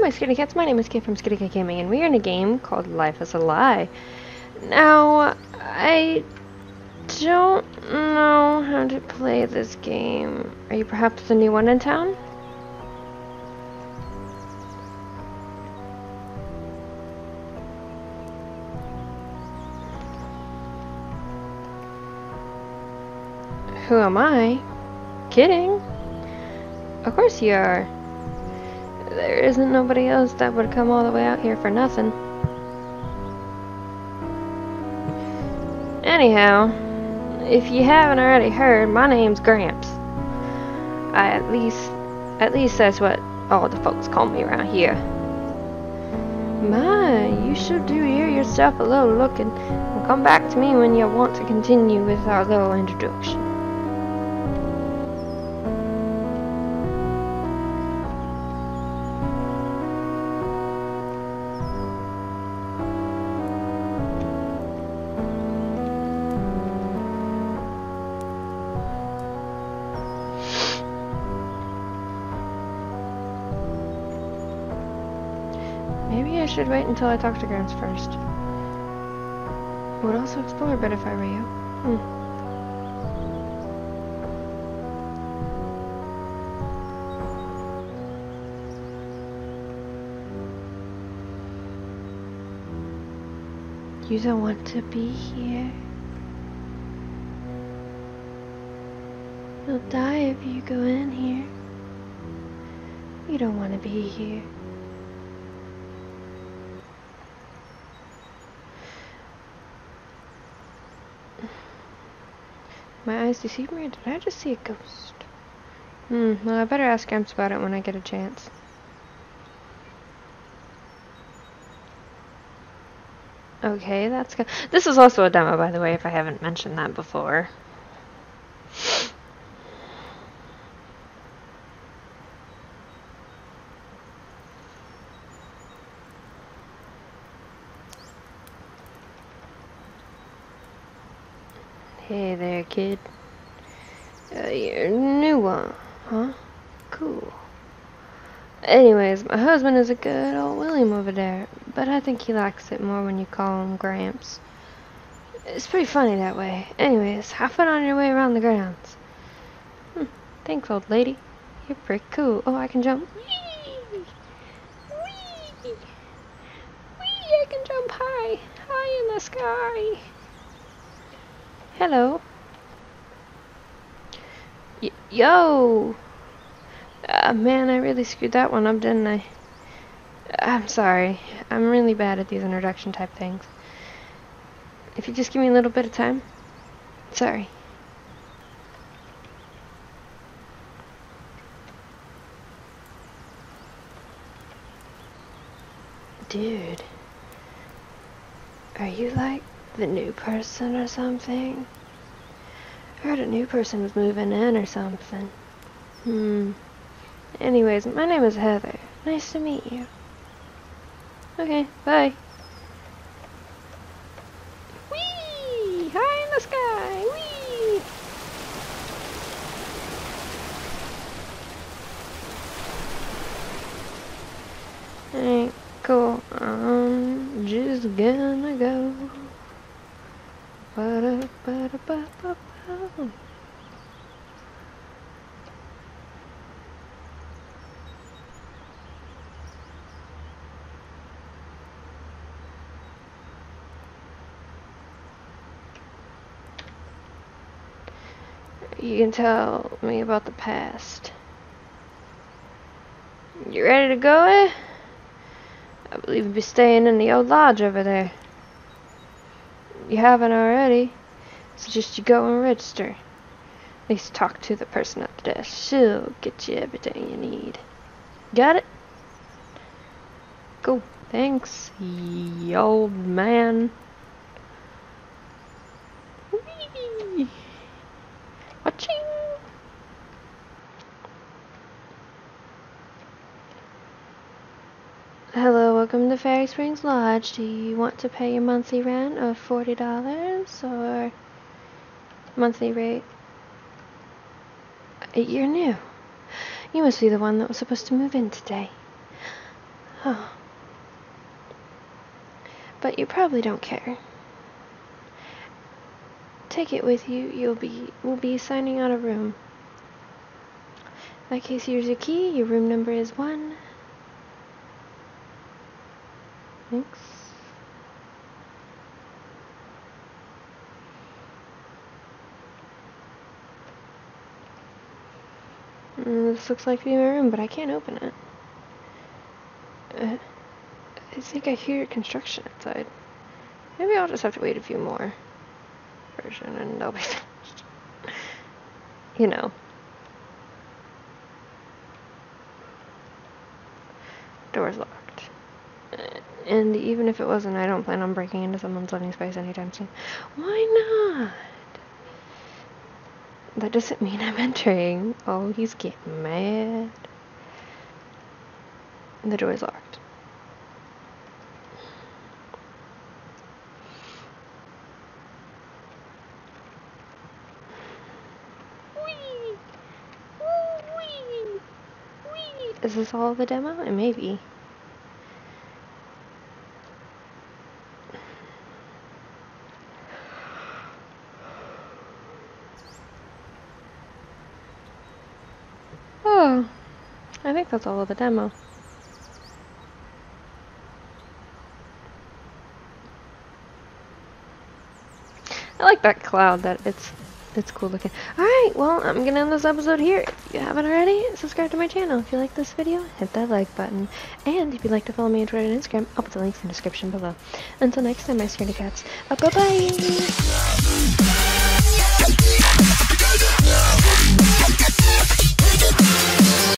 my Skitty Cats. My name is Kit from Scaredy Kat Gaming, and we are in a game called Life As A Lie. Now, I don't know how to play this game. Are you perhaps the new one in town? Who am I? Kidding. Of course you are. There isn't nobody else that would come all the way out here for nothing. Anyhow, if you haven't already heard, my name's Gramps. I at least, at least that's what all the folks call me around here. My, you should do hear yourself a little looking, and come back to me when you want to continue with our little introduction. Should wait until I talk to Gramps first. Would also explore a bit if I were you. Hmm. You don't want to be here. You'll die if you go in here. You don't want to be here. My eyes deceive me, or did I just see a ghost? Hmm, well, I better ask Gramps about it when I get a chance. Okay, that's good. This is also a demo, by the way, if I haven't mentioned that before. Hey there, kid. Uh, you're a new one, huh? Cool. Anyways, my husband is a good old William over there, but I think he likes it more when you call him Gramps. It's pretty funny that way. Anyways, have fun on your way around the grounds. Hmm, thanks, old lady. You're pretty cool. Oh, I can jump. Whee! Whee! Whee! I can jump high, high in the sky. Hello. Y yo! Uh, man, I really screwed that one up, didn't I? I'm sorry. I'm really bad at these introduction type things. If you just give me a little bit of time. Sorry. Dude. Are you like the new person or something? I heard a new person was moving in or something. Hmm. Anyways, my name is Heather. Nice to meet you. Okay, bye. High in the sky! Alright, cool. I'm just gonna go. You can tell me about the past. You ready to go, eh? I believe you'll be staying in the old lodge over there. You haven't already, suggest you go and register. At least talk to the person at the desk. She'll get you everything you need. Got it? Cool. Thanks, ye old man. Hello, welcome to Fairy Springs Lodge. Do you want to pay your monthly rent of $40 or monthly rate? Uh, you're new. You must be the one that was supposed to move in today. Oh. But you probably don't care. Take it with you. You'll be we'll be signing out a room. In that case, here's your key. Your room number is 1. Thanks. mm, this looks like the room but I can't open it. Uh, I think I hear construction outside. Maybe I'll just have to wait a few more. Version and they'll be finished. You know. Door's locked. Uh, and even if it wasn't, I don't plan on breaking into someone's living space anytime soon. Why not? That doesn't mean I'm entering. Oh, he's getting mad. The door's locked. Whee! Woo-wee! Is this all of the demo? It may be. Oh, I think that's all of the demo. I like that cloud. That it's it's cool looking. All right, well I'm gonna end this episode here. If you haven't already, subscribe to my channel. If you like this video, hit that like button. And if you'd like to follow me on Twitter and Instagram, I'll put the links in the description below. Until next time, my scaredy cats. Uh, bye bye.